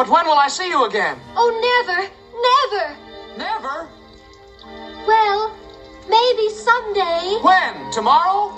But when will I see you again? Oh, never, never. Never. Well, maybe someday. When? Tomorrow?